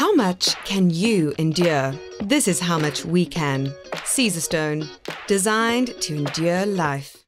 How much can you endure? This is how much we can. Caesarstone, designed to endure life.